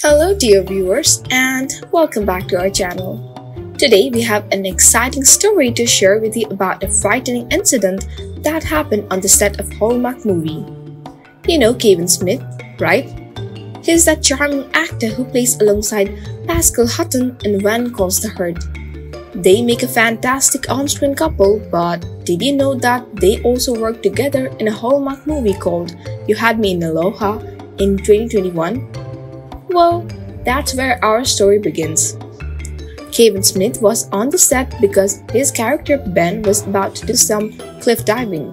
Hello dear viewers and welcome back to our channel. Today we have an exciting story to share with you about a frightening incident that happened on the set of Hallmark movie. You know Kavan Smith, right? He's that charming actor who plays alongside Pascale Hutton in When Calls the Heart. They make a fantastic on-screen couple, but did you know that they also work together in a Hallmark movie called You Had Me in Aloha in 2021? Well, that's where our story begins. Kavan Smith was on the set because his character Ben was about to do some cliff diving.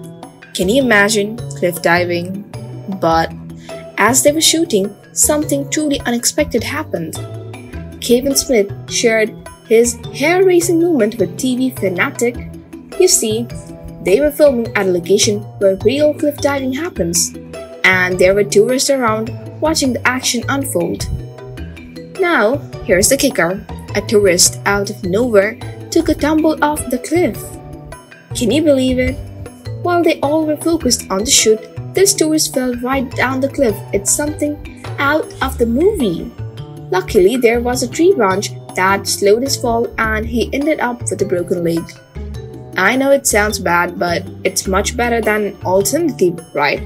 Can you imagine cliff diving? But as they were shooting, something truly unexpected happened. Kavan Smith shared his hair raising moment with TV fanatic. You see, they were filming at a location where real cliff diving happens, and there were tourists around watching the action unfold. Now, here's the kicker a tourist out of nowhere took a tumble off the cliff. Can you believe it? While they all were focused on the shoot, this tourist fell right down the cliff. It's something out of the movie. Luckily, there was a tree branch that slowed his fall and he ended up with a broken leg. I know it sounds bad, but it's much better than an alternative, right?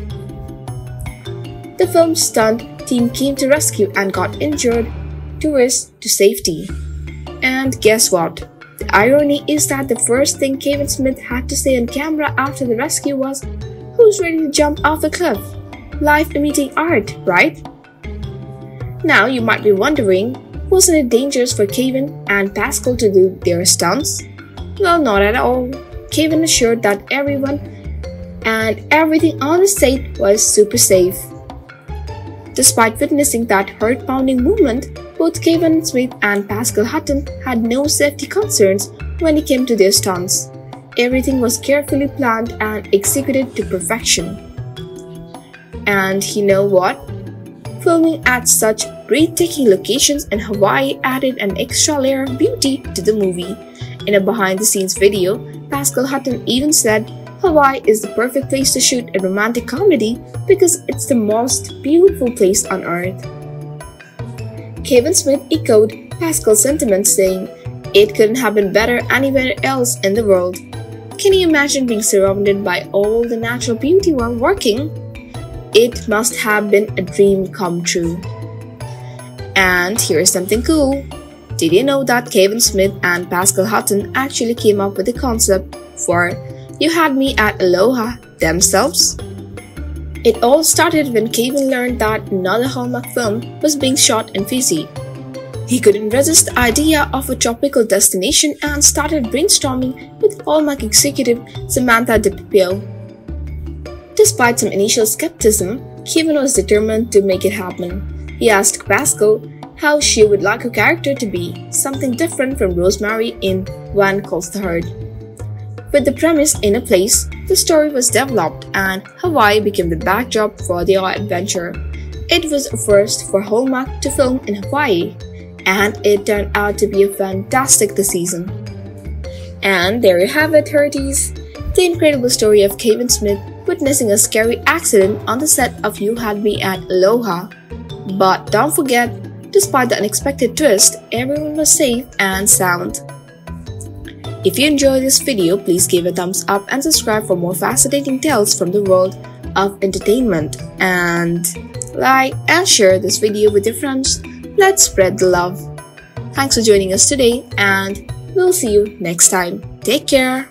The film's stunt team came to rescue and got injured tourists to safety. And guess what? The irony is that the first thing Kavan Smith had to say on camera after the rescue was, Who's ready to jump off the cliff? Life imitating art, right? Now you might be wondering, wasn't it dangerous for Kavan and Pascale to do their stunts? Well, not at all. Kavan assured that everyone and everything on the set was super safe. Despite witnessing that heart pounding movement, both Kavan Smith and Pascale Hutton had no safety concerns when it came to their stunts. Everything was carefully planned and executed to perfection. And you know what? Filming at such breathtaking locations in Hawaii added an extra layer of beauty to the movie. In a behind the scenes video, Pascale Hutton even said Hawaii is the perfect place to shoot a romantic comedy because it's the most beautiful place on earth. Kavan Smith echoed Pascale's sentiments, saying, It couldn't have been better anywhere else in the world. Can you imagine being surrounded by all the natural beauty while working? It must have been a dream come true. And here's something cool. Did you know that Kavan Smith and Pascale Hutton actually came up with the concept for you Had Me at Aloha themselves? It all started when Kavan learned that another Hallmark film was being shot in Fiji. He couldn't resist the idea of a tropical destination and started brainstorming with Hallmark executive Samantha DiPippo. Despite some initial skepticism, Kavan was determined to make it happen. He asked Pascale how she would like her character to be, something different from Rosemary in When Calls the Heart. With the premise in a place, the story was developed and Hawaii became the backdrop for their adventure. It was a first for Hallmark to film in Hawaii, and it turned out to be a fantastic season. And there you have it, Hearties! The incredible story of Kavan Smith witnessing a scary accident on the set of You Had Me at Aloha. But don't forget, despite the unexpected twist, everyone was safe and sound. If you enjoyed this video, please give a thumbs up and subscribe for more fascinating tales from the world of entertainment. And like and share this video with your friends. Let's spread the love. Thanks for joining us today and we'll see you next time. Take care.